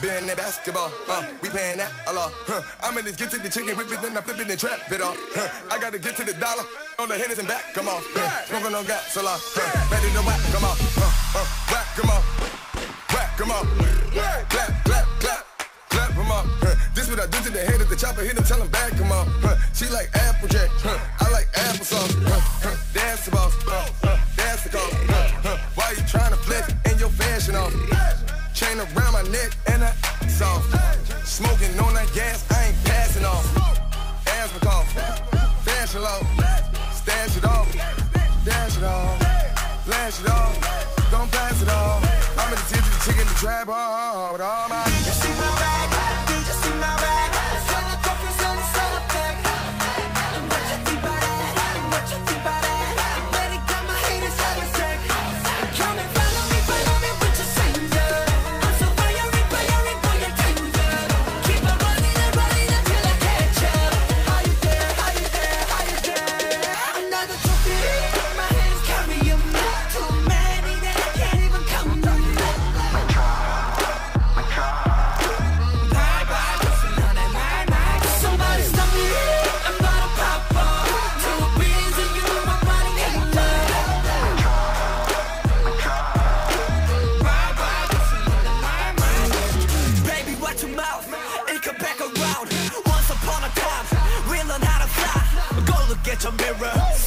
basketball. Uh, we paying that a lot. Huh. I'm in this get to the chicken whip it, then I flip it and trap it off. Huh. I gotta get to the dollar. On the Henderson back, come on. Huh. Smoking on gas a lot. Huh. Ready to whack, come on. Uh, uh, whack, come on. Whack, come on. Clap, clap, clap. Clap him up. Huh. This what I do to the head of the chopper. Hit him, tell him back him up. Huh. She like Applejack. Huh. I like applesauce. Around and I soft. Smoking on that gas, I ain't passing off. Asthma cough. Fashion low. Stash it off. Dash it off. Flash it off. Don't pass it off. I'm in the of the chicken, the trap hard with all my. You see my to mirror,